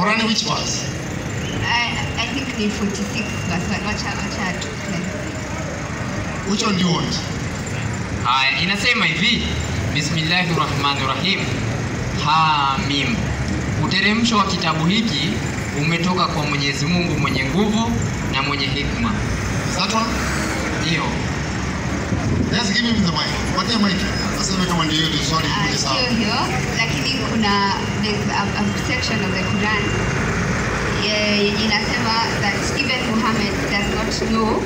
Quran which verse? I, I think the 46 verse one. Wacha wacha. Which one do you want? Haya, inasema hivi, bismillahi rahmani rahim, hamim. Uteremsho wa kitabu hiki umetoka kwa Mwenyezi Mungu mwenye nguvu na mwenye hikma. Sato? that Yes, give him the mic. Patia mic. Aseme kama ndio hiyo Ah, kule sawa. Sio hiyo, lakini kuna there's a, a section of the Quran eh, yenye inasema that even Muhammad does not know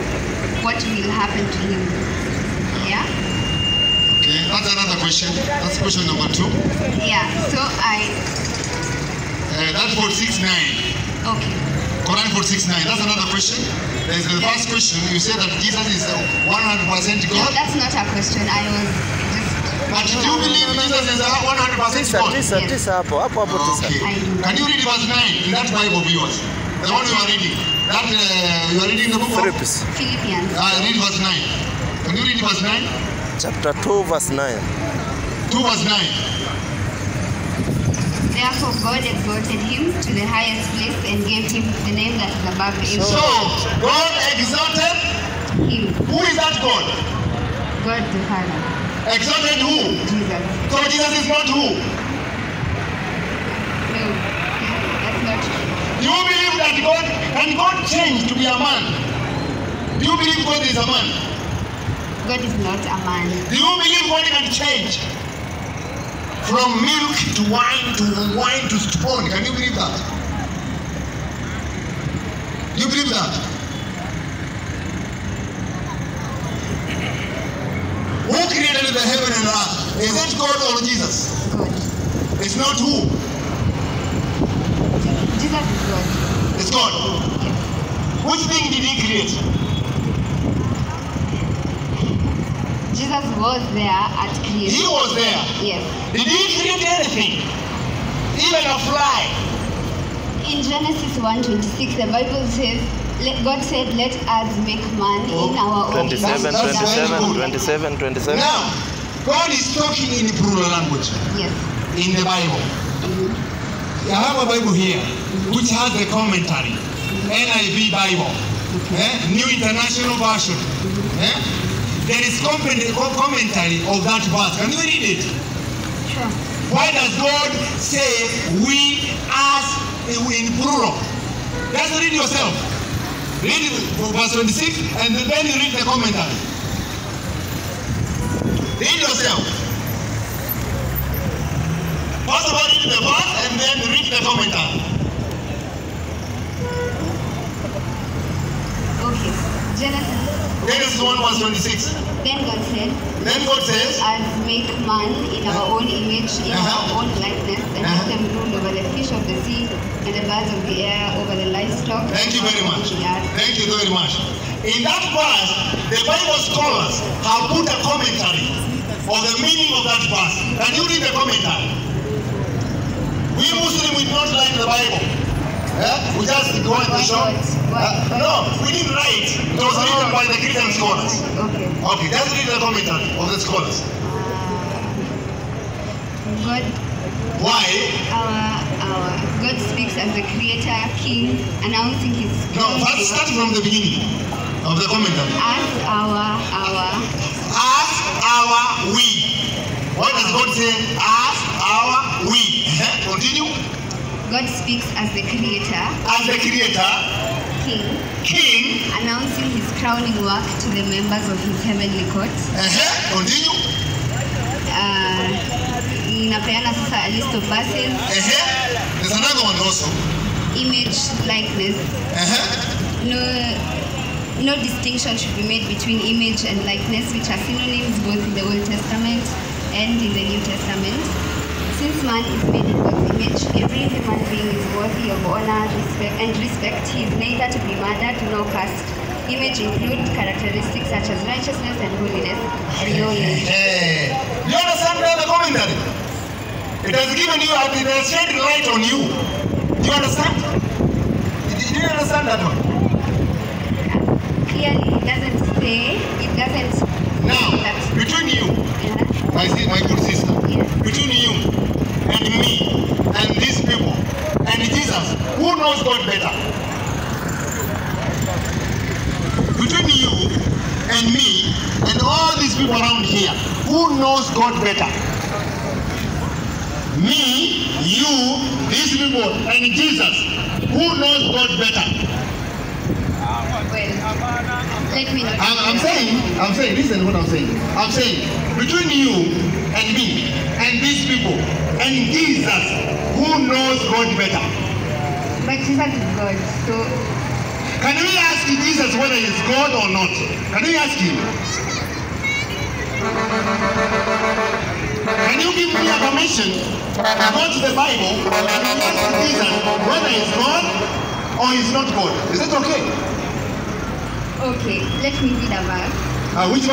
what will happen to him. Yeah? Okay, that's another question. That's question number two. Yeah. So I Uh, that's 469. okay. Quran 469. That's another question. There's the first question. You say that Jesus is uh, 100% No, God. Question. I was just But do you believe Jesus is uh, 100% Tisa, God? tisa, Yes. tisa hapo hapo hapo tisa. Okay. Can you read verse 9 in that Bible of yours? The one you are reading. That uh, you are reading the book of Philippians Philippians. uh, read verse 9. Can you read verse 9? chapter 2 verse 9. 2 verse 9. Therefore God exalted him to the highest place and gave him the name that is above every So, God exalted. him. Who is that God? God the Father. Exalted who? Jesus. So Jesus is not who? No, that's not true. Do you believe that God can God change to be a man? Do you believe God is a man? God is not a man. Do you believe God can change from milk to wine to wine to stone? Can you believe that? Do you believe that? Who created the heaven and earth? Is it God or Jesus? God. It's not who. Jesus is God. It's God. Yes. Which thing did He create? Jesus was there at creation. He was there. Yes. Did He create anything? Even a fly. In Genesis 1:26, the Bible says, let, God said, "Let us make man in oh, our own 27, image." That's- that's very 27, 27, 27. Now, God is talking in the plural language Yes. in the Bible. I have a Bible here which has the commentary, NIV Bible, eh? New International Version. eh? There is comment- commentary of that verse. Can you read it? Sure. Why does God say we, us, in plural? Just read yourself. Read verse 26 and then you read the commentary. Read yourself. First of all, read the verse and then read the commentary. Okay. Genesis. Genesis 1 verse 26. Then God said, Then God says, "Us make man in our own image, in Uh-huh. our own likeness, and Uh-huh. let them rule over the fish of the sea and the birds of the air, over the livestock." Thank you very much. Thank you very much. In that verse, the Bible scholars have put a commentary of the meaning of that verse. Can you read the commentary? We Muslims, we don't like the Bible. Eh? We just go in the Why shop. Uh, no, we didn't write. It was written by the Christian scholars. Okay. Okay, just read the commentary of the scholars. God, Why? our, our God speaks as the Creator, King, announcing His No, glory first start from the beginning of the commentary. as our our As our we. What does God say? As our we. Continue. God speaks as the Creator, As the creator, King, king, announcing His crowning work to the members of His heavenly court. uh continue, Uh, inapeana sasa a list of verses, uh There's another one also. image, likeness. uh No, no distinction should be made between image and likeness, which are synonyms both in the Old Testament and in the New Testament. Since man is made in God's image, every human being is worthy of honor respect, and respect. He is neither to be murdered nor cursed. Image include characteristics such as righteousness and holiness. Hey, you understand the commentary? It has given you, uh, it has shed light on you. Do you understand? Did you understand that one? Clearly, it doesn't say, it doesn't Now, between you, Yeah, my, my good sister, yeah. between you and me and these people and Jesus, Who knows God better? Between you and me and all these people around here, who knows God better? Me, you, these people, and Jesus. Who knows God better? Well, let me. I'm, I'm saying, I'm saying, listen to what I'm saying. I'm saying, between you and me and these people and Jesus, who knows God better? But Jesus is God, so Can we ask Jesus whether he's God or not? Can we ask him? Can you give me a permission to go to the Bible and ask Jesus whether he's God or he's not God? Is that okay? okay. Let me read a verse. Uh, which one?